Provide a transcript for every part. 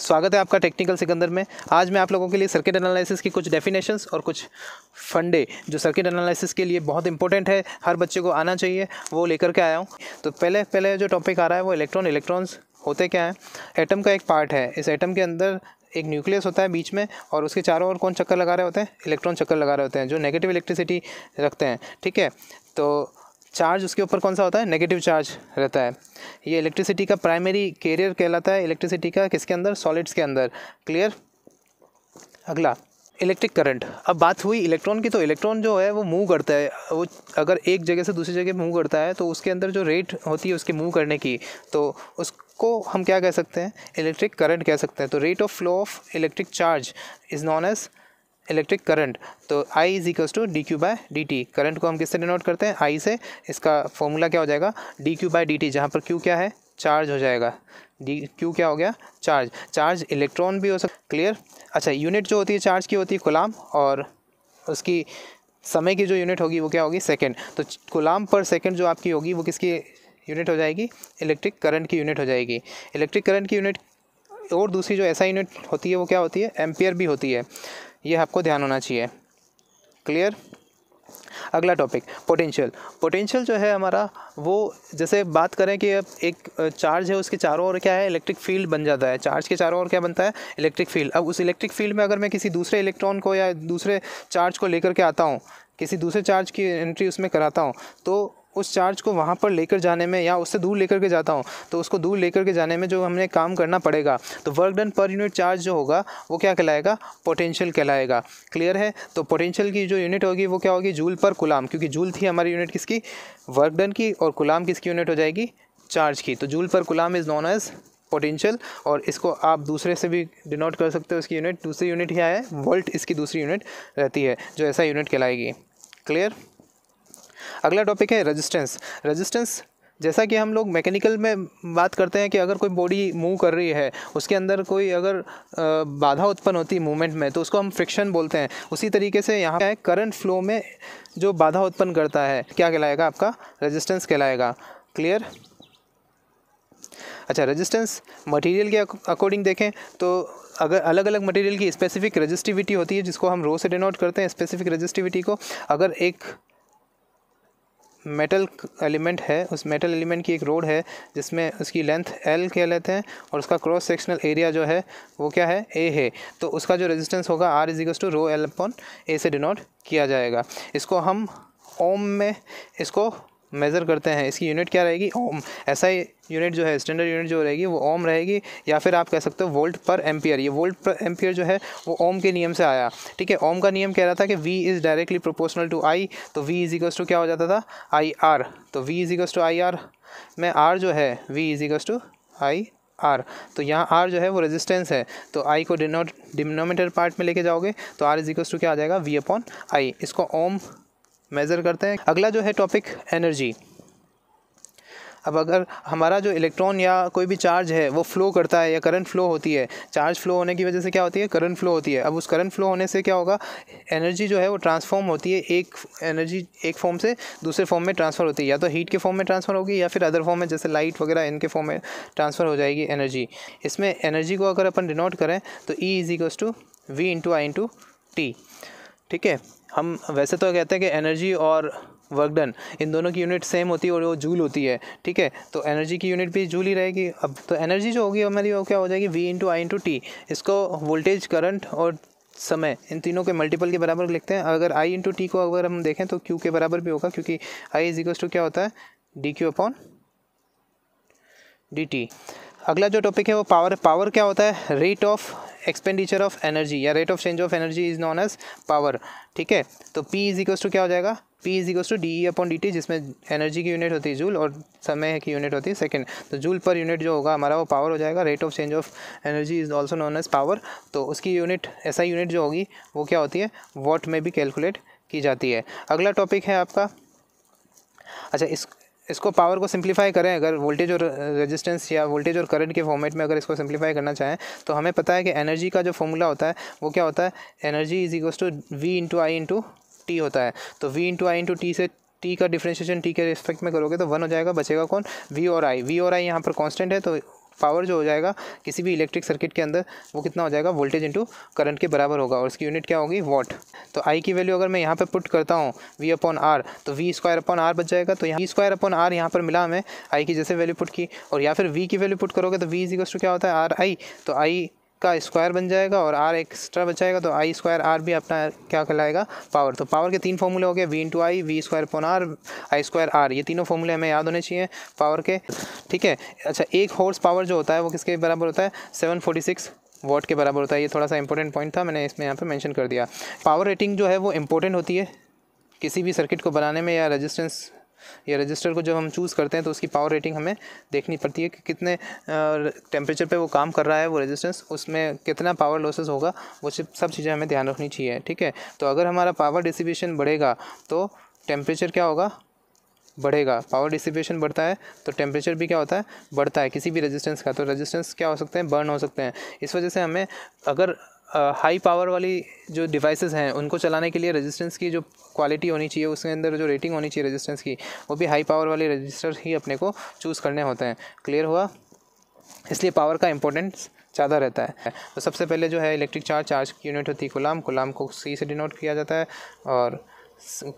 स्वागत है आपका टेक्निकल सिकंदर में। आज मैं आप लोगों के लिए सर्किट एनालिसिस की कुछ डेफिनेशंस और कुछ फंडे जो सर्किट एनालिसिस के लिए बहुत इंपॉर्टेंट है, हर बच्चे को आना चाहिए, वो लेकर के आया हूँ। तो पहले पहले जो टॉपिक आ रहा है, वो इलेक्ट्रॉन इलेक्ट्रॉन्स होते क्या हैं? एटम का एक पार्ट है। इस एटम के अंदर एक न्यूक्लियस होता है बीच में, और उसके चारों ओर कौन चक्कर लगा रहे होते हैं? इलेक्ट्रॉन चक्कर लगा रहे होते हैं, जो नेगेटिव इलेक्ट्रिसिटी रखते हैं। ठीक है? तो चार्ज उसके ऊपर कौन सा होता है? नेगेटिव चार्ज रहता है। ये इलेक्ट्रिसिटी का प्राइमरी कैरियर कहलाता है इलेक्ट्रिसिटी का किसके अंदर? सॉलिड्स के अंदर। क्लियर अगला इलेक्ट्रिक करंट अब बात हुई इलेक्ट्रॉन की तो इलेक्ट्रॉन जो है, वो मूव करता है। वो अगर एक जगह से दूसरी जगह मूव करता है तो उसके अंदर जो रेट होती है, उसके मूव करने की। तो उसको हम क्या कह सकते हैं? इलेक्ट्रिक करंट कह सकते हैं। तो rate of flow of electric charge is known as electric current तो I is equals to D Q by D T current को हम किससे डिनोट करते हैं? आई से। इसका फॉर्मूला क्या हो जाएगा? D Q by D T जहाँ पर क्यू क्या है? चार्ज हो जाएगा। डी क्यू क्या हो गया? चार्ज चार्ज इलेक्ट्रॉन भी हो सकता क्लियर अच्छा यूनिट जो होती है चार्ज की होती है गुलाम और उसकी समय की जो यूनिट होगी, वो क्या होगी? सेकेंड तो गुलाम पर सेकेंड जो आपकी होगी, वो किसकी यूनिट हो जाएगी? इलेक्ट्रिक करंट की यूनिट हो जाएगी। इलेक्ट्रिक करंट की यूनिट और दूसरी जो ऐसा यूनिट होती है, वो क्या होती है? एम्पियर भी होती है। ये आपको ध्यान होना चाहिए। क्लियर अगला टॉपिक पोटेंशियल पोटेंशियल जो है हमारा, वो जैसे बात करें कि एक चार्ज है, उसके चारों ओर क्या है? इलेक्ट्रिक फ़ील्ड बन जाता है। चार्ज के चारों ओर क्या बनता है? इलेक्ट्रिक फ़ील्ड अब उस इलेक्ट्रिक फ़ील्ड में अगर मैं किसी दूसरे इलेक्ट्रॉन को या दूसरे चार्ज को लेकर के आता हूँ, किसी दूसरे चार्ज की एंट्री उसमें कराता हूँ तो उस चार्ज को वहाँ पर लेकर जाने में या उससे दूर लेकर के जाता हूँ तो उसको दूर लेकर के जाने में जो हमने काम करना पड़ेगा तो work done per unit charge जो होगा, वो क्या कहलाएगा? पोटेंशियल कहलाएगा। क्लियर है? तो पोटेंशियल की जो यूनिट होगी, वो क्या होगी? जूल पर गुलाम क्योंकि जूल थी हमारी यूनिट किसकी? वर्क डन की, और गुलाम किसकी यूनिट हो जाएगी? चार्ज की। तो joule per coulomb is known as potential और इसको आप दूसरे से भी डिनोट कर सकते हो इसकी यूनिट दूसरी यूनिट क्या है? वोल्ट इसकी दूसरी यूनिट रहती है, जो ऐसा यूनिट कहलाएगी। क्लियर अगला टॉपिक है रेजिस्टेंस रेजिस्टेंस जैसा कि हम लोग मैकेनिकल में बात करते हैं कि अगर कोई बॉडी मूव कर रही है, उसके अंदर कोई अगर बाधा उत्पन्न होती है मूवमेंट में तो उसको हम फ्रिक्शन बोलते हैं। उसी तरीके से यहाँ है करंट फ्लो में जो बाधा उत्पन्न करता है, क्या कहलाएगा आपका? रेजिस्टेंस कहलाएगा। क्लियर अच्छा रेजिस्टेंस मटेरियल के अकॉर्डिंग देखें तो अगर अलग अलग मटेरियल की स्पेसिफिक रजिस्टिविटी होती है, जिसको हम रो से डिनोट करते हैं स्पेसिफिक रजिस्टिविटी को, अगर एक मेटल एलिमेंट है, उस मेटल एलिमेंट की एक रोड है, जिसमें उसकी लेंथ एल कह लेते हैं और उसका क्रॉस सेक्शनल एरिया जो है, वो क्या है? ए है। तो उसका जो रेजिस्टेंस होगा R equals to rho L upon A से डिनोट किया जाएगा। इसको हम ओम में, इसको मेज़र करते हैं। इसकी यूनिट क्या रहेगी? ओम ऐसा ही यूनिट जो है स्टैंडर्ड यूनिट जो रहेगी, वो ओम रहेगी या फिर आप कह सकते हो वोल्ट पर एम्पियर ये वोल्ट पर एम्पियर जो है, वो ओम के नियम से आया। ठीक है ओम का नियम कह रहा था कि V is directly proportional to I तो वी इज़ इक्वस टू क्या हो जाता था? आई आर तो V is equals to I R में आर जो है V is equals to I R तो यहाँ आर जो है, वो रेजिस्टेंस है। तो आई को डिनोट डिनोमीटर पार्ट में लेके जाओगे तो आर इज़ इक्वस टू क्या आ जाएगा? वी अपॉन आई इसको ओम मेज़र करते हैं। अगला जो है टॉपिक एनर्जी अब अगर हमारा जो इलेक्ट्रॉन या कोई भी चार्ज है, वो फ्लो करता है या करंट फ्लो होती है चार्ज फ्लो होने की वजह से क्या होती है? करंट फ्लो होती है। अब उस करंट फ्लो होने से क्या होगा? एनर्जी जो है वो ट्रांसफॉर्म होती है एक एनर्जी एक फॉर्म से दूसरे फॉर्म में ट्रांसफ़र होती है। या तो हीट के फॉर्म में ट्रांसफ़र होगी या फिर अदर फॉर्म में, जैसे लाइट वगैरह इनके फॉर्म में ट्रांसफ़र हो जाएगी एनर्जी इसमें एनर्जी को अगर अपन डिनोट करें तो E is equals to V into I into T ठीक है? हम वैसे तो कहते हैं कि एनर्जी और वर्क डन इन दोनों की यूनिट सेम होती है और वो जूल होती है, ठीक है? तो एनर्जी की यूनिट भी जूल ही रहेगी। अब तो एनर्जी जो होगी हमारी वो क्या हो जाएगी? V into I into T इसको वोल्टेज करंट और समय, इन तीनों के मल्टीपल के बराबर लिखते हैं। अगर आई इंटू टी को अगर हम देखें तो क्यू के बराबर भी होगा, क्योंकि आई इज़ इक्वस टू क्या होता है? D Q upon D T अगला जो टॉपिक है वो पावर पावर क्या होता है? Rate of expenditure of energy या rate of change of energy is known as power ठीक है? तो पी इज़ इक्वस टू क्या हो जाएगा? P is equals to D E upon D T जिसमें एनर्जी की यूनिट होती है जूल और समय की यूनिट होती है सेकेंड तो जूल पर यूनिट जो होगा, हमारा वो पावर हो जाएगा. Rate of change of energy is also known as power तो उसकी यूनिट ऐसा यूनिट जो होगी, वो क्या होती है? वॉट में भी कैलकुलेट की जाती है. अगला टॉपिक है आपका। अच्छा इस इसको पावर को सिंप्लीफाई करें, अगर वोल्टेज और रेजिस्टेंस या वोल्टेज और करंट के फॉर्मेट में अगर इसको सिंप्लीफाई करना चाहें तो हमें पता है कि एनर्जी का जो फॉर्मूला होता है, वो क्या होता है? Energy is equals to V into I into T होता है। तो V into I into T से टी का डिफ्रेंशिएशन टी के रिस्पेक्ट में करोगे तो वन हो जाएगा, बचेगा कौन? वी और आई वी और आई यहाँ पर कॉन्स्टेंट है तो पावर जो हो जाएगा किसी भी इलेक्ट्रिक सर्किट के अंदर, वो कितना हो जाएगा? वोल्टेज इंटू करंट के बराबर होगा। और उसकी यूनिट क्या होगी? वॉट तो आई की वैल्यू अगर मैं यहाँ पर पुट करता हूँ वी अपॉन आर तो वी स्क्वायर अपॉन आर बच जाएगा। तो यहाँ स्क्वायर अपॉन आर यहाँ पर मिला हमें आई की जैसे वैल्यू पुट की। और या फिर वी की वैल्यू पुट करोगे तो वी इज़ टू क्या होता है? आर आई तो आई का स्क्वायर बन जाएगा और आर एक्स्ट्रा बचाएगा तो आई स्क्वायर आर भी अपना क्या कहलाएगा? पावर तो पावर के तीन फॉर्मूले हो गए V into I V square upon R I square R ये तीनों फॉर्मूले हमें याद होने चाहिए पावर के। ठीक है? अच्छा एक हॉर्स पावर जो होता है, वो किसके बराबर होता है? सेवन फोर्टी सिक्स वॉट के बराबर होता है। ये थोड़ा सा इंपॉर्टेंट पॉइंट था, मैंने इसमें यहाँ पर मैंशन कर दिया। पावर रेटिंग जो है, वो इंपॉर्टेंट होती है किसी भी सर्किट को बनाने में या रजिस्टेंस या रजिस्टर को जब हम चूज़ करते हैं तो उसकी पावर रेटिंग हमें देखनी पड़ती है कि कितने टेम्परेचर पे वो काम कर रहा है, वो रेजिस्टेंस उसमें कितना पावर लॉसेस होगा, वो सब चीज़ें हमें ध्यान रखनी चाहिए, ठीक है? तो अगर हमारा पावर डिस्ट्रीब्यूशन बढ़ेगा तो टेम्परेचर क्या होगा? बढ़ेगा। पावर डिस्ट्रीब्यूशन बढ़ता है तो टेम्परेचर भी क्या होता है? बढ़ता है, किसी भी रेजिस्टेंस का। तो रेजिस्टेंस क्या हो सकते हैं? बर्न हो सकते हैं। इस वजह से हमें, अगर हाई पावर वाली जो डिवाइसेस हैं, उनको चलाने के लिए रेजिस्टेंस की जो क्वालिटी होनी चाहिए, उसके अंदर जो रेटिंग होनी चाहिए रेजिस्टेंस की, वो भी हाई पावर वाले रजिस्टर ही अपने को चूज़ करने होते हैं। क्लियर हुआ? इसलिए पावर का इंपॉर्टेंस ज़्यादा रहता है। तो सबसे पहले जो है इलेक्ट्रिक चार्ज चार्ज की यूनिट होती है गुलाम गुलाम को सी से डिनोट किया जाता है और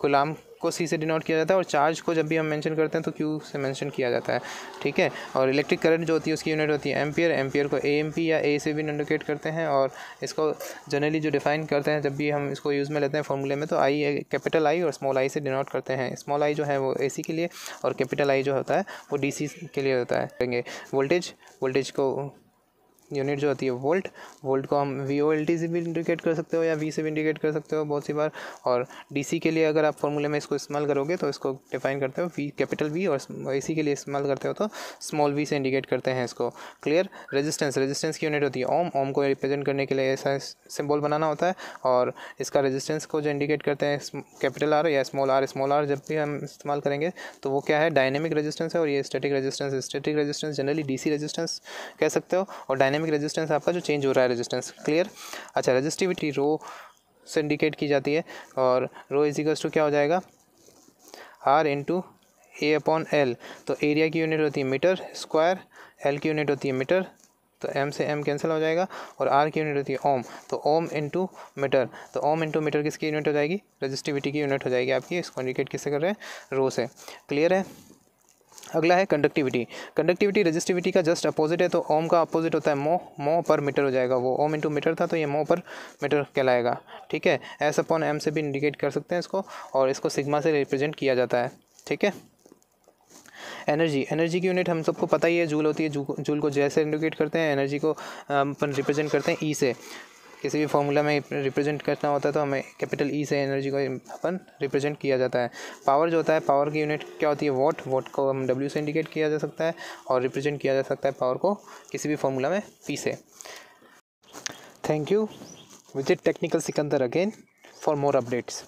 गुलाम को सी से डिनोट किया जाता है और चार्ज को जब भी हम मेंशन करते हैं तो क्यू से मेंशन किया जाता है, ठीक है? और इलेक्ट्रिक करंट जो होती है, उसकी यूनिट होती है एम्पियर एम्पियर को एएमपी या ए से भी इंडिकेट करते हैं और इसको जनरली जो डिफाइन करते हैं, जब भी हम इसको यूज़ में लेते हैं फॉर्मूले में तो आई कैपिटल आई और स्मॉल आई से डिनोट करते हैं। स्मॉल आई जो है वो एसी के लिए और कैपिटल आई जो होता है, वो डीसी के लिए होता है। वोल्टेज वोल्टेज को यूनिट जो होती है वोल्ट वोल्ट को हम वी ओ एल टी से भी इंडिकेट कर सकते हो या वी से भी इंडिकेट कर सकते हो बहुत सी बार। और डी सी के लिए अगर आप फॉर्मूले में इसको इस्तेमाल करोगे तो इसको डिफाइन करते हो वी कैपिटल वी और ए सी के लिए इस्तेमाल करते हो तो स्मॉल वी से इंडिकेट करते हैं इसको। क्लियर रेजिस्टेंस रेजिस्टेंस की यूनिट होती है ओम ओम को रिप्रेजेंट करने के लिए ऐसा सिम्बॉल बनाना होता है और इसका रेजिस्टेंस को जो इंडिकेट करते हैं कैपिटल आर या स्मॉल आर स्मॉल आर जब भी हम इस्तेमाल करेंगे तो वो क्या है? डायनेमिक रेजिस्टेंस है और ये static resistance static resistance generally D C resistance कह सकते हो और डायनेमिक डायनेमिक रेजिस्टेंस आपका जो चेंज हो रहा है रेजिस्टेंस क्लियर अच्छा रेजिस्टिविटी रो से इंडिकेट की जाती है और रो इजिकल्स टू क्या हो जाएगा? R into A upon L तो एरिया की यूनिट होती है मीटर स्क्वायर एल की यूनिट होती है मीटर तो एम से एम कैंसिल हो जाएगा और आर की यूनिट होती है ओम तो ओम इंटू मीटर तो ओम इंटू मीटर किसकी यूनिट हो जाएगी? रजिस्टिविटी की यूनिट हो जाएगी आपकी, इसको इंडिकेट किससे कर रहे हैं? रो से. क्लियर है? अगला है कंडक्टिविटी कंडक्टिविटी रजिस्टिविटी का जस्ट अपोजिट है तो ओम का अपोजिट होता है मो मो पर मीटर हो जाएगा वो. ओम इंटू मीटर था तो ये मो पर मीटर कहलाएगा. ठीक है? एस अपॉन एम से भी इंडिकेट कर सकते हैं इसको, और इसको सिग्मा से रिप्रेजेंट किया जाता है. ठीक है? एनर्जी एनर्जी की यूनिट हम सबको पता ही है जूल होती है जूल को जैसे इंडिकेट करते हैं एनर्जी को अपन रिप्रेजेंट करते हैं ई e से. किसी भी फॉर्मूला में रिप्रेजेंट करना होता है तो हमें कैपिटल ई e से एनर्जी को अपन रिप्रेजेंट किया जाता है। पावर जो होता है पावर की यूनिट क्या होती है? वॉट वॉट को हम डब्ल्यू से इंडिकेट किया जा सकता है और रिप्रेजेंट किया जा सकता है पावर को किसी भी फॉर्मूला में पी से। Thank you visit technical Sikandar again for more updates